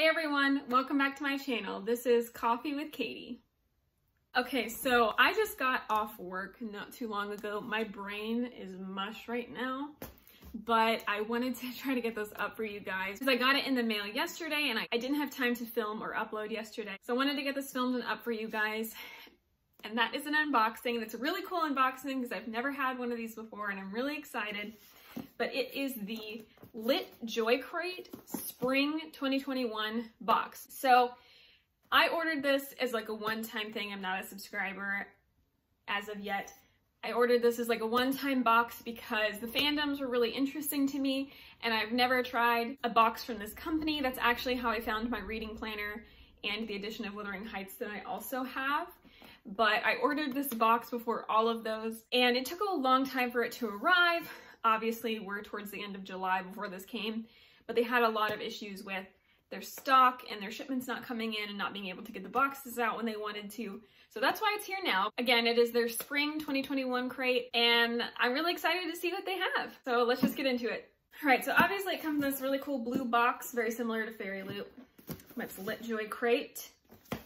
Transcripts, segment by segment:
Hey everyone, welcome back to my channel. This is Coffee with Cady. Okay, so I just got off work not too long ago. My brain is mush right now, but I wanted to try to get this up for you guys because I got it in the mail yesterday and I, I didn't have time to film or upload yesterday. So I wanted to get this filmed and up for you guys. And that is an unboxing. It's a really cool unboxing because I've never had one of these before and I'm really excited. But it is the Lit Joy Crate Spring 2021 box. So I ordered this as like a one-time thing. I'm not a subscriber as of yet. I ordered this as like a one-time box because the fandoms were really interesting to me and I've never tried a box from this company. That's actually how I found my reading planner and the edition of Wuthering Heights that I also have. But I ordered this box before all of those and it took a long time for it to arrive. Obviously, we're towards the end of July before this came, but they had a lot of issues with their stock and their shipments not coming in and not being able to get the boxes out when they wanted to. So that's why it's here now. Again, it is their spring 2021 crate and I'm really excited to see what they have. So let's just get into it. All right, so obviously it comes in this really cool blue box, very similar to Fairy Loot. It's Lit Joy Crate. So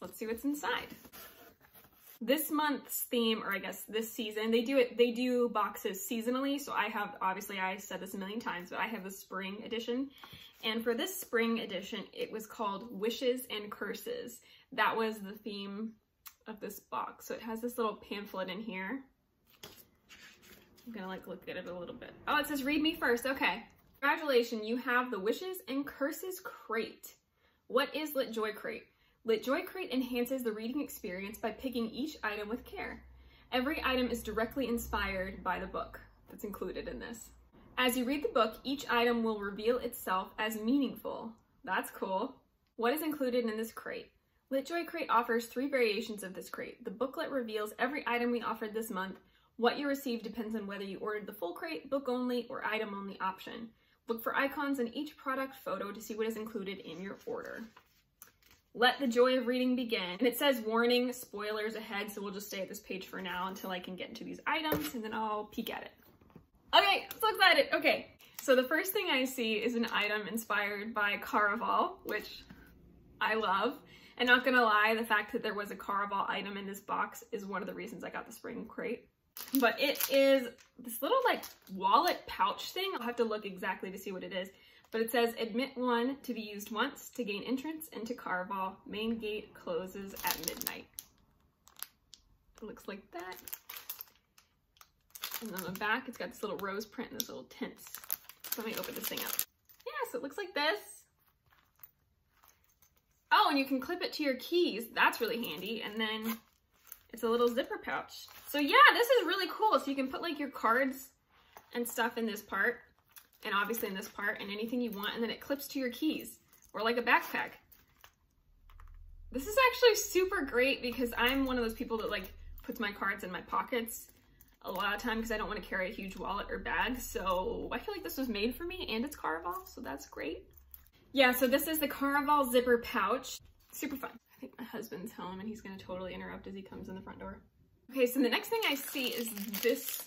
let's see what's inside this month's theme, or I guess this season, they do it, they do boxes seasonally. So I have, obviously I said this a million times, but I have the spring edition. And for this spring edition, it was called Wishes and Curses. That was the theme of this box. So it has this little pamphlet in here. I'm gonna like look at it a little bit. Oh, it says read me first, okay. Congratulations, you have the Wishes and Curses Crate. What is Lit Joy Crate? Lit Joy Crate enhances the reading experience by picking each item with care. Every item is directly inspired by the book that's included in this. As you read the book, each item will reveal itself as meaningful. That's cool. What is included in this crate? LitJoy Crate offers three variations of this crate. The booklet reveals every item we offered this month. What you receive depends on whether you ordered the full crate, book only, or item only option. Look for icons in each product photo to see what is included in your order. Let the joy of reading begin. And it says warning, spoilers ahead, so we'll just stay at this page for now until I can get into these items and then I'll peek at it. Okay, I'm so excited. Okay, so the first thing I see is an item inspired by Caraval, which I love. And not gonna lie, the fact that there was a Caraval item in this box is one of the reasons I got the spring crate. But it is this little like wallet pouch thing. I'll have to look exactly to see what it is. But it says admit one to be used once to gain entrance into Caraval. Main gate closes at midnight. It looks like that. And on the back, it's got this little rose print and this little tints. So let me open this thing up. Yeah, so it looks like this. Oh, and you can clip it to your keys. That's really handy. And then it's a little zipper pouch. So yeah, this is really cool. So you can put like your cards and stuff in this part and obviously in this part and anything you want and then it clips to your keys or like a backpack. This is actually super great because I'm one of those people that like puts my cards in my pockets a lot of time because I don't want to carry a huge wallet or bag. So I feel like this was made for me and it's Caraval, so that's great. Yeah, so this is the Caraval zipper pouch. Super fun. I think my husband's home and he's gonna totally interrupt as he comes in the front door. Okay, so the next thing I see is this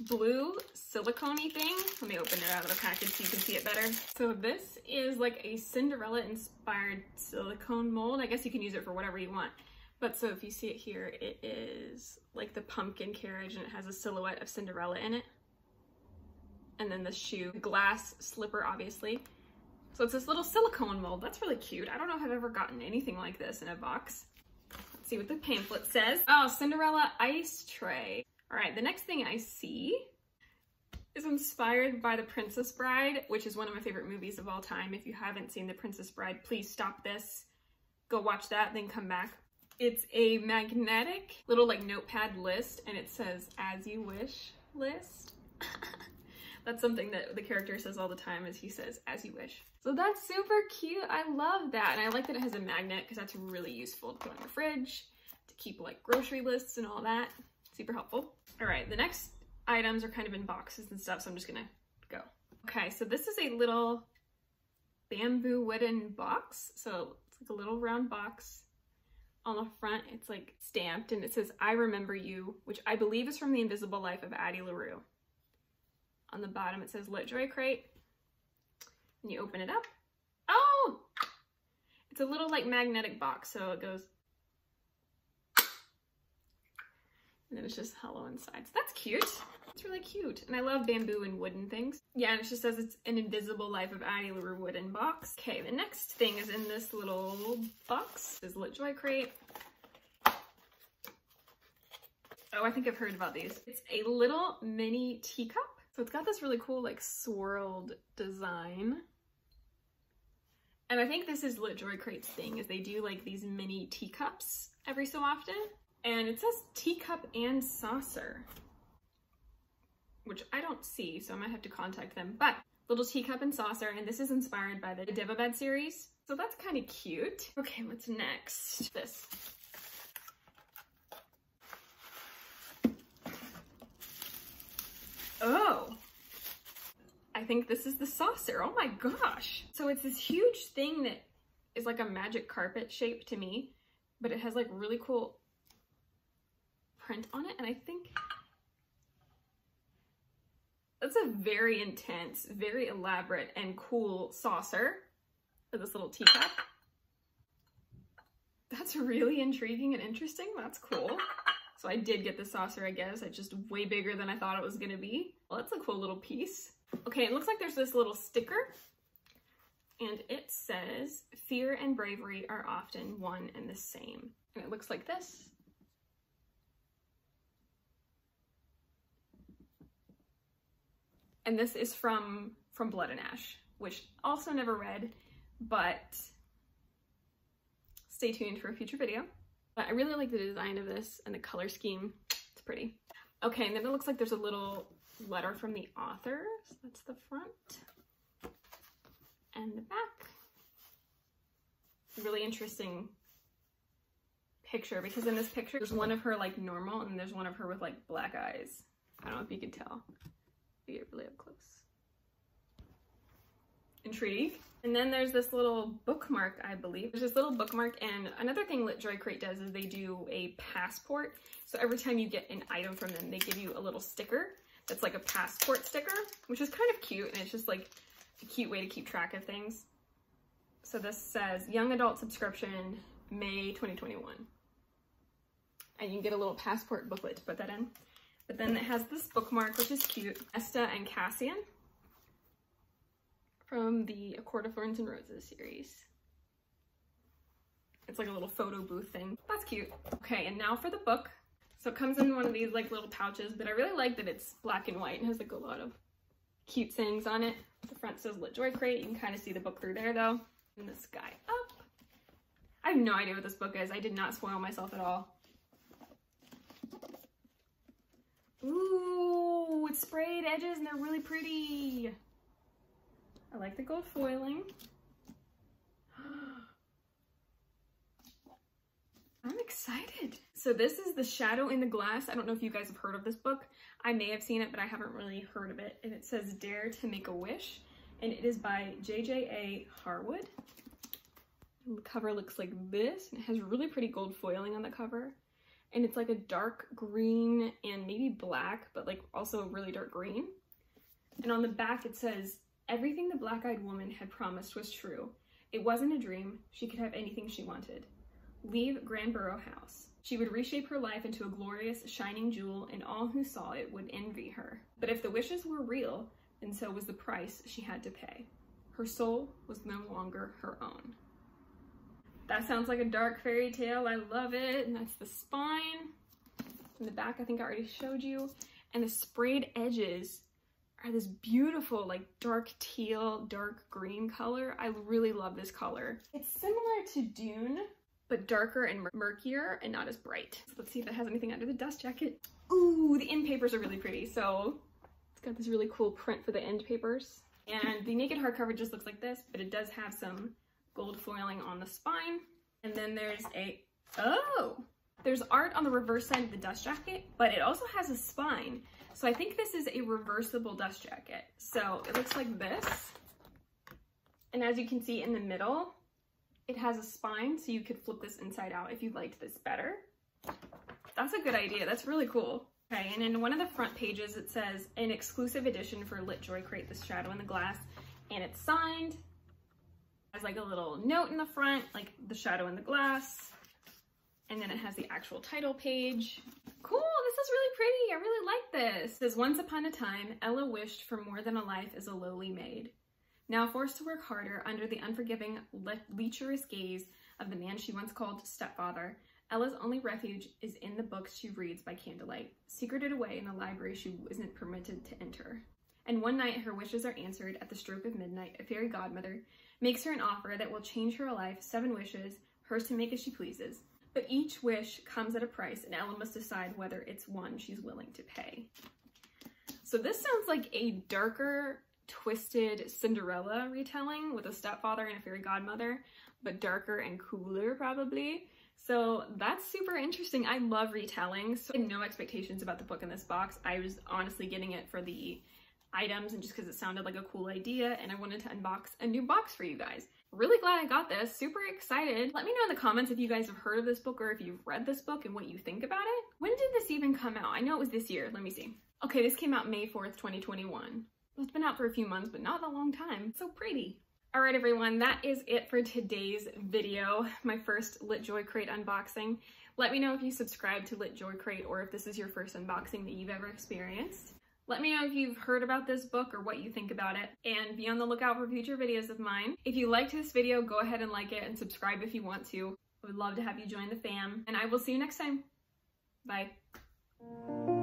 blue silicone thing. Let me open it out of the package so you can see it better. So this is like a Cinderella inspired silicone mold. I guess you can use it for whatever you want. But so if you see it here, it is like the pumpkin carriage and it has a silhouette of Cinderella in it. And then the shoe, glass slipper, obviously. So it's this little silicone mold. That's really cute. I don't know if I've ever gotten anything like this in a box. Let's see what the pamphlet says. Oh, Cinderella ice tray. All right, the next thing I see is inspired by The Princess Bride, which is one of my favorite movies of all time. If you haven't seen The Princess Bride, please stop this, go watch that, then come back. It's a magnetic little like notepad list and it says as you wish list. that's something that the character says all the time is he says as you wish. So that's super cute. I love that. And I like that it has a magnet because that's really useful to put on your fridge, to keep like grocery lists and all that. Super helpful. All right, the next items are kind of in boxes and stuff, so I'm just gonna go. Okay, so this is a little bamboo wooden box. So it's like a little round box. On the front, it's like stamped and it says, I remember you, which I believe is from The Invisible Life of Addie LaRue. On the bottom, it says Lit Joy Crate. And you open it up. Oh, It's a little like magnetic box, so it goes and then it's just hollow inside. So that's cute. It's really cute. And I love bamboo and wooden things. Yeah, and it just says it's an invisible life of Addie LaRue wooden box. Okay, the next thing is in this little box. This is Lit Joy crate. Oh, I think I've heard about these. It's a little mini teacup. So it's got this really cool like swirled design. And I think this is Lit Joy Crate's thing is they do like these mini teacups every so often. And it says teacup and saucer, which I don't see, so I might have to contact them. But little teacup and saucer, and this is inspired by the Daevabad series. So that's kind of cute. Okay, what's next? This. Oh, I think this is the saucer. Oh my gosh. So it's this huge thing that is like a magic carpet shape to me, but it has like really cool print on it. And I think that's a very intense, very elaborate and cool saucer for this little teacup. That's really intriguing and interesting. That's cool. So I did get the saucer, I guess. It's just way bigger than I thought it was gonna be. Well, that's a cool little piece. Okay, it looks like there's this little sticker and it says, fear and bravery are often one and the same. And it looks like this. And this is from, from Blood and Ash, which also never read, but stay tuned for a future video. But I really like the design of this and the color scheme. It's pretty. Okay, and then it looks like there's a little letter from the author. So that's the front and the back. Really interesting picture because in this picture there's one of her like normal and there's one of her with like black eyes. I don't know if you can tell get really up close. Intrigue. And then there's this little bookmark, I believe. There's this little bookmark, and another thing Lit Joy Crate does is they do a passport. So every time you get an item from them, they give you a little sticker that's like a passport sticker, which is kind of cute, and it's just like a cute way to keep track of things. So this says Young Adult Subscription, May 2021. And you can get a little passport booklet to put that in. But then it has this bookmark, which is cute. Nesta and Cassian from the A Court of Thorns and Roses series. It's like a little photo booth thing. That's cute. Okay, and now for the book. So it comes in one of these like little pouches, but I really like that it's black and white and has like a lot of cute sayings on it. The front says Lit Joy Crate. You can kind of see the book through there though. And this guy up. I have no idea what this book is. I did not spoil myself at all. Sprayed edges and they're really pretty. I like the gold foiling. I'm excited. So this is The Shadow in the Glass. I don't know if you guys have heard of this book. I may have seen it, but I haven't really heard of it. And it says Dare to Make a Wish. And it is by J.J.A. Harwood. The cover looks like this. And it has really pretty gold foiling on the cover and it's like a dark green and maybe black, but like also a really dark green. And on the back it says, everything the black-eyed woman had promised was true. It wasn't a dream. She could have anything she wanted. Leave Granborough House. She would reshape her life into a glorious, shining jewel, and all who saw it would envy her. But if the wishes were real, then so was the price she had to pay. Her soul was no longer her own. That sounds like a dark fairy tale. I love it. And that's the spine. In the back, I think I already showed you. And the sprayed edges are this beautiful, like dark teal, dark green color. I really love this color. It's similar to Dune, but darker and murkier and not as bright. So let's see if it has anything under the dust jacket. Ooh, the end papers are really pretty. So it's got this really cool print for the end papers. And the naked hardcover just looks like this, but it does have some gold foiling on the spine. And then there's a, oh, there's art on the reverse side of the dust jacket, but it also has a spine. So I think this is a reversible dust jacket. So it looks like this. And as you can see in the middle, it has a spine, so you could flip this inside out if you liked this better. That's a good idea. That's really cool. Okay, and in one of the front pages, it says, an exclusive edition for Lit Joy Crate, The Shadow in the Glass, and it's signed has like a little note in the front, like the shadow in the glass. And then it has the actual title page. Cool, this is really pretty. I really like this. It says, once upon a time, Ella wished for more than a life as a lowly maid. Now forced to work harder under the unforgiving, le lecherous gaze of the man she once called stepfather, Ella's only refuge is in the books she reads by candlelight, secreted away in a library she isn't permitted to enter. And one night her wishes are answered at the stroke of midnight. A fairy godmother makes her an offer that will change her life, seven wishes, hers to make as she pleases. But each wish comes at a price and Ella must decide whether it's one she's willing to pay. So this sounds like a darker, twisted Cinderella retelling with a stepfather and a fairy godmother, but darker and cooler probably. So that's super interesting. I love retelling. So I had no expectations about the book in this box. I was honestly getting it for the items and just because it sounded like a cool idea and I wanted to unbox a new box for you guys. Really glad I got this, super excited. Let me know in the comments if you guys have heard of this book or if you've read this book and what you think about it. When did this even come out? I know it was this year, let me see. Okay, this came out May 4th, 2021. It's been out for a few months, but not a long time. So pretty. All right, everyone, that is it for today's video, my first LitJoy Crate unboxing. Let me know if you subscribe to LitJoy Crate or if this is your first unboxing that you've ever experienced. Let me know if you've heard about this book or what you think about it, and be on the lookout for future videos of mine. If you liked this video, go ahead and like it and subscribe if you want to. I would love to have you join the fam, and I will see you next time. Bye.